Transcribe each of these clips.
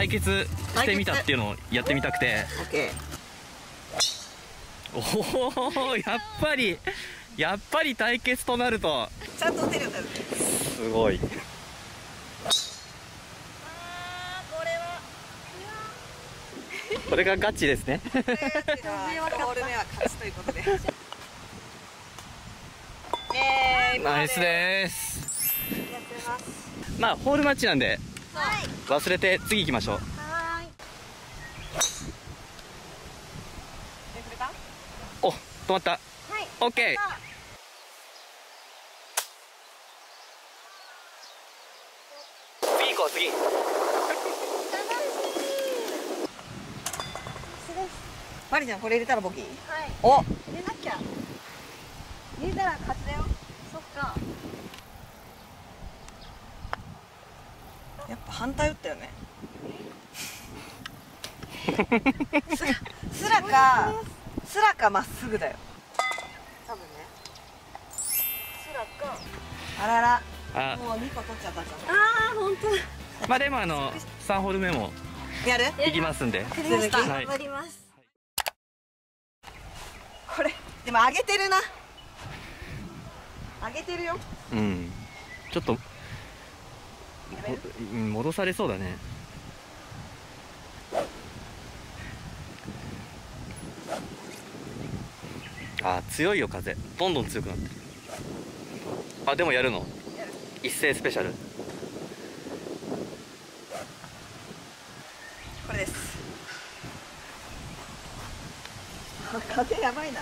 対決してみたっていうのをやってみたくて。オッケおおやっぱり。やっぱり対決となると。ーちゃんと打てるようになる。すごい。これはこれがガチですね。これール目は勝ちということでナイスす。です。まあホールマッチなんで。はい忘れて次行きましょう。はーい。お止まった。はい。次行こう次。マリちゃんこれ入れたらボギー。はい。お。入れなきゃ。入れたら勝ちだよそっかやっぱ反対打ったよね。す すらかすらかまっすぐだよ。多分ね。すらか。あらら。あ。もう2個取っちゃったじゃああ本当だ。まあでもあの3ホール目もんやる？行きますんで。頑張ります。これでも上げてるな。上げてるよ。うん。ちょっともうん戻されそうだね。あ強いよ風。どんどん強くなってる。あでもやるの？一斉スペシャル。これです。風やばいな。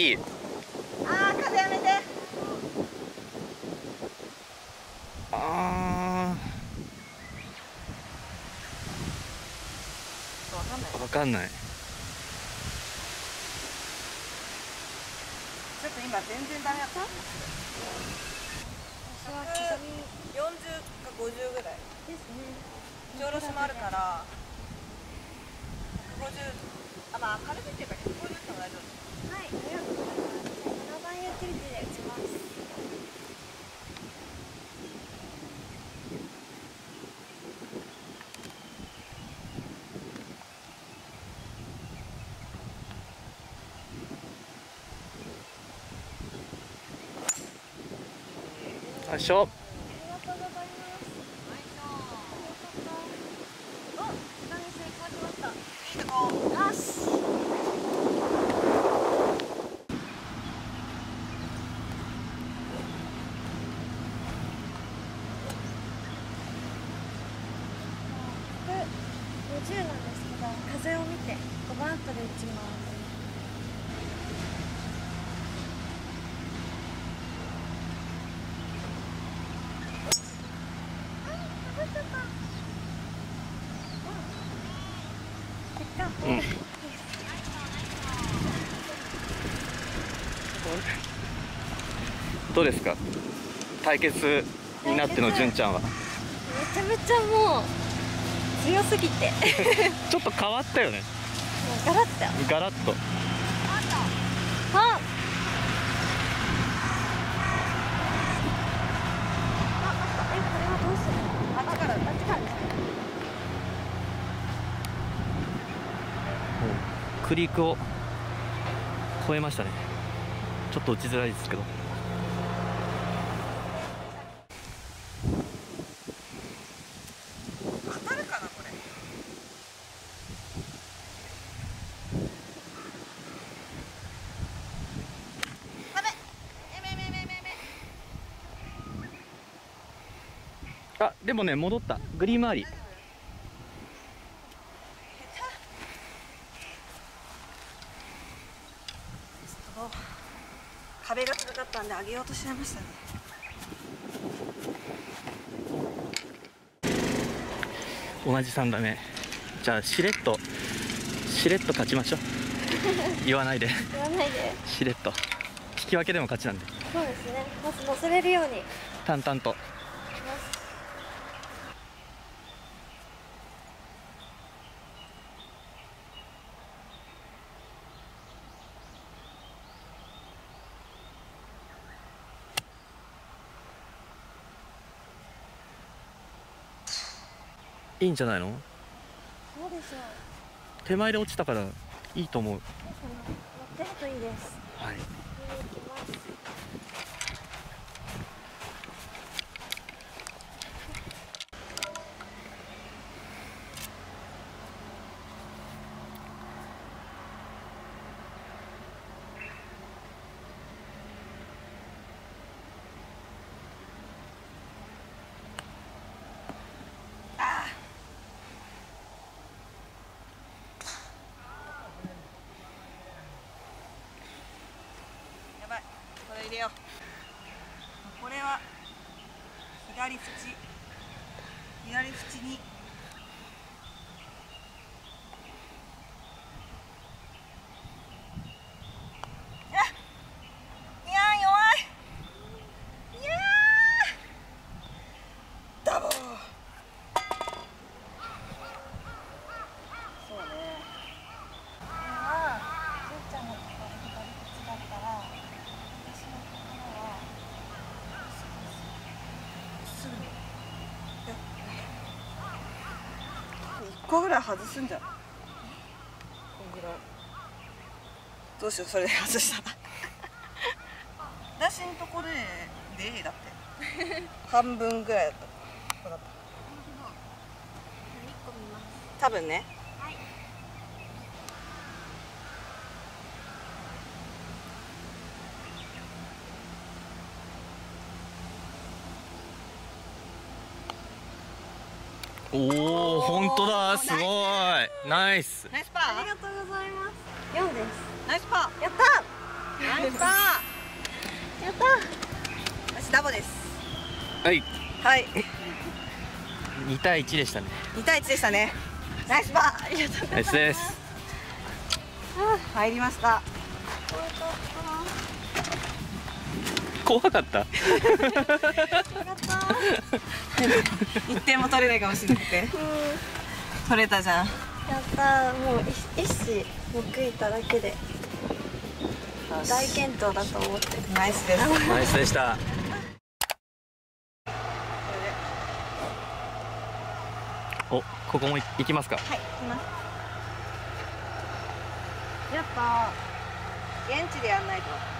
いいあー風やめて。あわかんない。ーわかんない。ちょっと今全然ダメだった。私は刻み40か50ぐらいですね。打ち下ろしもあるから。150あまあ軽めっていうか150でも大丈夫はいありがとうございます7番ユーティリティで打ちますよいしょありがとうございますお何にする変わってましたよし150なんですけど風を見て5番アウトで打ちます結果うんどうですか？対決になっての純ちゃんは。めちゃめちゃもう強すぎて。も ちょっと変わったよね。うガラッだよガラッと。あっ。クリークを越えましたね。ちょっと打ちづらいですけど当たるかなこれダメえめめめめめあでもね戻った。グリーン周り。壁が高かったんで上げようとしちゃいましたね同じ3打目。じゃあしれっとしれっと勝ちましょう。言わないで。言わないで。しれっと。引き分けでも勝ちなんで。そうですね。まず乗せれるように。淡々といいんじゃないの？そうでしょう。手前で落ちたからいいと思う。乗ってるといいです。はい見に行きますやばいこれ入れよ。これは左縁。左縁にあいやー弱いいやーダボーそうねこれはじいちゃんのところ左口だったら私のところはすぐに1個ぐらい外すんじゃない？こんぐらいどうしようそれで外したら。私のとこででだって。半分ぐらいだった。分かった1個見ます多分ねおお本当だ。すごい。ナイス。ナイスパー。ありがとうございます。4です。ナイスパやった。ーナイスパー。やった。私ダボです。はい。はい。2対1でしたね。2対1でしたね。ナイスパー。ありがとうナイスです。入りました怖かった。怖かった。やった1点も取れないかもしれなくて。うん取れたじゃん。やった。もう一一矢報いただけで。大健闘だと思って。ナイスです。ナイスでした。おここもい行きますか。はい、行きます。やっぱ現地でやんないと。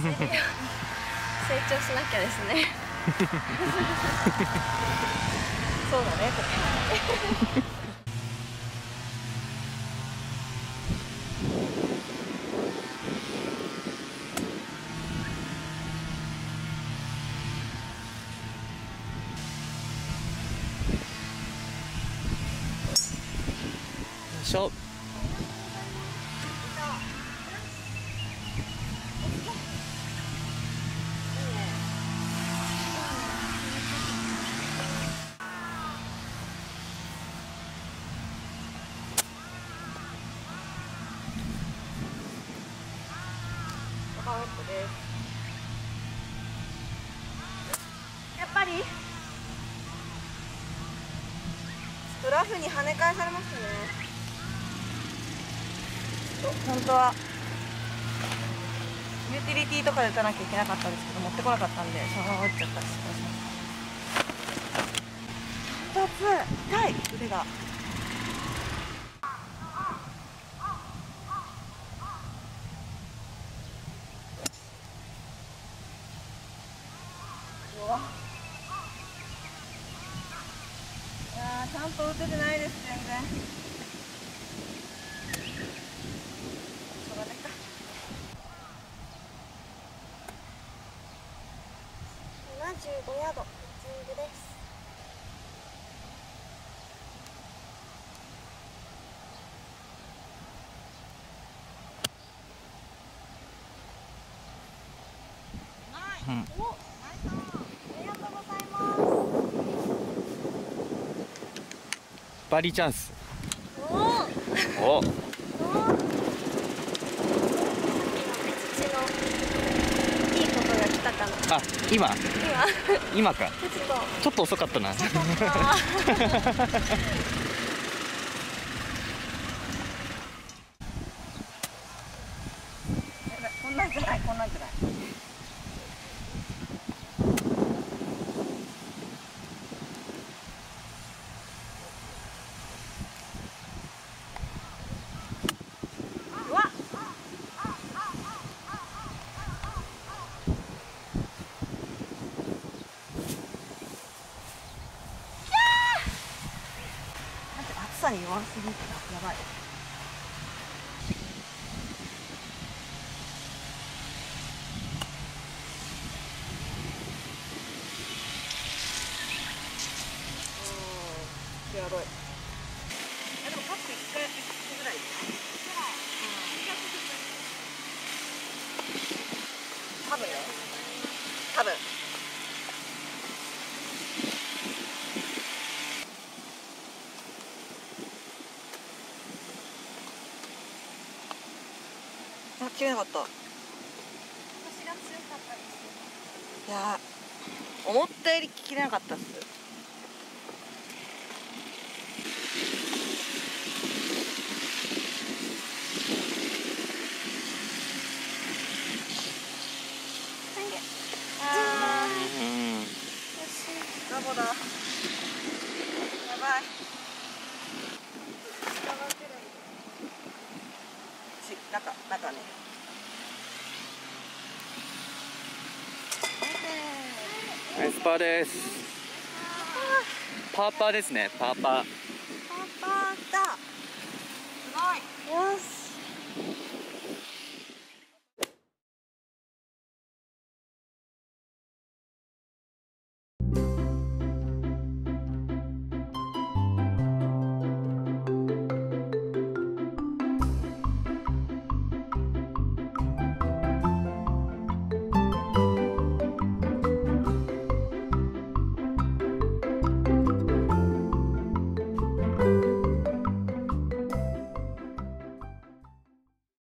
成長しなきゃですね そうだね。よいしょラフに跳ね返されましたね。本当はユーティリティとかで打たなきゃいけなかったんですけど持ってこなかったんでそのまま打っちゃった失敗しました。二つ痛い腕が。うわと打ててないです、全然。うがい。75ヤード、ピッチングです。うん。バーディーチャンス。お。お。あ今。今。今か。ちょっと遅かったなあーこんなんじゃないこんなんじゃないうわ待って暑さに弱すぎたやばい。うんやばいあでもカップ一回一個ぐらい多分よ多分あ切れなかった。私が強かったです。いやー思ったより切れなかったっす。あうん。よし。ーダボだやばい。し中中ねナイスパです。パーパーですね。パーパー。パーパーだ。すごい。よし。